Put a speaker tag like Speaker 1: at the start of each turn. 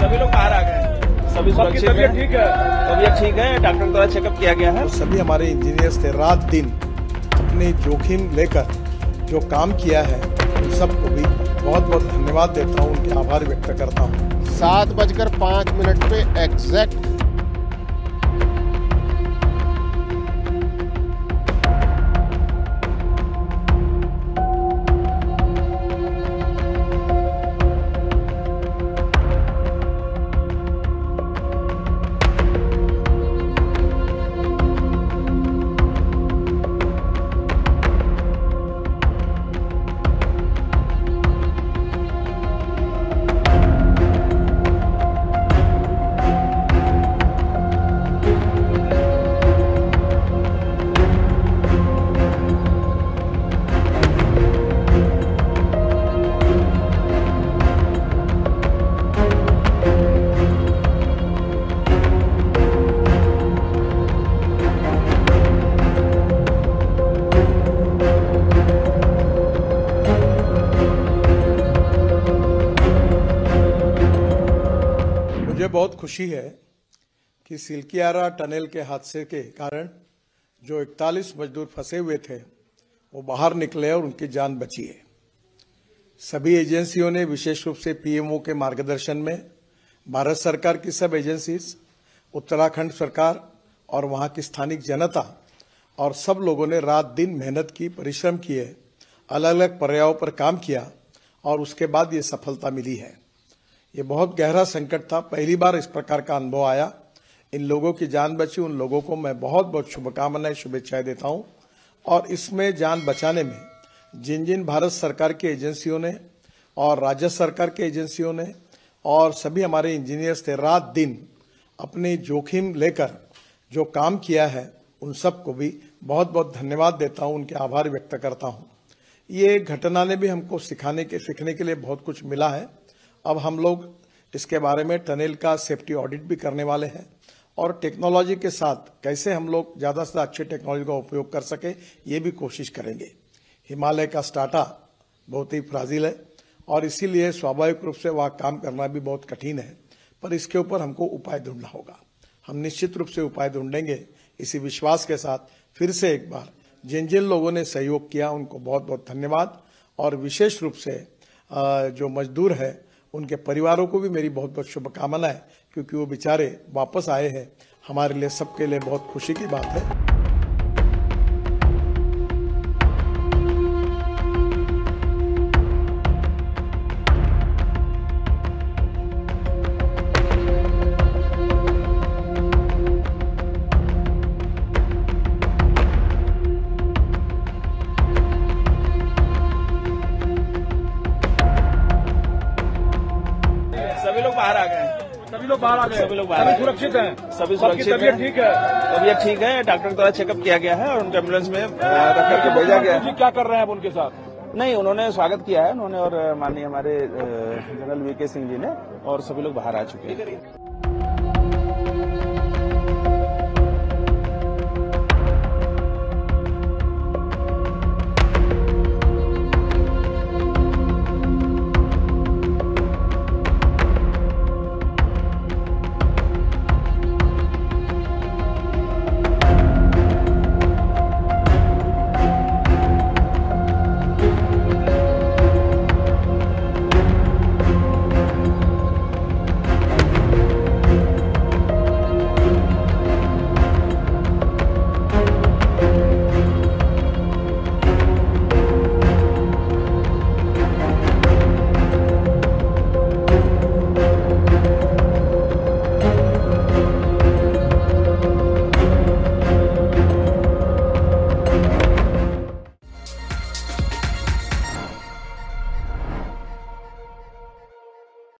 Speaker 1: सभी लोग बाहर आ गए। सभी सुरक्षित
Speaker 2: तबीयत
Speaker 1: हैं?
Speaker 2: ठीक है?
Speaker 1: तबीयत ठीक है? डॉक्टर द्वारा चेकअप किया गया है?
Speaker 3: सभी हमारे इंजीनियर्स थे रात दिन अपने जोखिम लेकर जो काम किया है उन सबको भी बहुत बहुत धन्यवाद देता हूँ उनके आभार व्यक्त करता हूँ।
Speaker 4: सात बजकर पाँच मिनट पे एग्जैक्ट
Speaker 3: मुझे बहुत खुशी है कि सिल्कियारा टनल के हादसे के कारण जो 41 मजदूर फंसे हुए थे, वो बाहर निकले और उनकी जान बची है। सभी एजेंसियों ने विशेष रूप से पीएमओ के मार्गदर्शन में भारत सरकार की सब एजेंसीज, उत्तराखंड सरकार और वहाँ की स्थानिक जनता और सब लोगों ने रात दिन मेहनत की, परिश्रम किए अलग अलग पर्यायों पर काम किया और उसके बाद ये सफलता मिली है। ये बहुत गहरा संकट था। पहली बार इस प्रकार का अनुभव आया। इन लोगों की जान बची, उन लोगों को मैं बहुत बहुत शुभकामनाएँ, शुभेच्छाएँ देता हूँ। और इसमें जान बचाने में जिन जिन भारत सरकार की एजेंसियों ने और राज्य सरकार की एजेंसियों ने और सभी हमारे इंजीनियर्स थे रात दिन अपने जोखिम लेकर जो काम किया है, उन सबको भी बहुत बहुत धन्यवाद देता हूँ, उनके आभार व्यक्त करता हूँ। ये घटना ने भी हमको सिखाने के, सीखने के लिए बहुत कुछ मिला है। अब हम लोग इसके बारे में टनल का सेफ्टी ऑडिट भी करने वाले हैं और टेक्नोलॉजी के साथ कैसे हम लोग ज़्यादा से अच्छी टेक्नोलॉजी का उपयोग कर सके, ये भी कोशिश करेंगे। हिमालय का स्टाटा बहुत ही फ्राजिल है और इसीलिए स्वाभाविक रूप से वहाँ काम करना भी बहुत कठिन है, पर इसके ऊपर हमको उपाय ढूंढना होगा। हम निश्चित रूप से उपाय ढूंढेंगे इसी विश्वास के साथ फिर से एक बार जिन जिन लोगों ने सहयोग किया, उनको बहुत बहुत धन्यवाद और विशेष रूप से जो मजदूर है उनके परिवारों को भी मेरी बहुत बहुत शुभकामनाएँ, क्योंकि वो बेचारे वापस आए हैं। हमारे लिए सबके लिए बहुत खुशी की बात है।
Speaker 1: सभी लोग बाहर आ गए
Speaker 2: सभी लोग बाहर आ गए
Speaker 1: सभी लोग बाहर
Speaker 2: सुरक्षित हैं।
Speaker 1: सभी सुरक्षित
Speaker 2: तबीयत ठीक है।
Speaker 1: तबीयत ठीक है। डॉक्टर द्वारा चेकअप किया गया है और उनके एंबुलेंस में रखकर रख करके भेजा गया है।
Speaker 2: क्या कर रहे हैं अब उनके साथ?
Speaker 1: नहीं उन्होंने स्वागत किया है। उन्होंने और माननीय हमारे general general VK Singh ji ने और सभी लोग बाहर आ चुके हैं।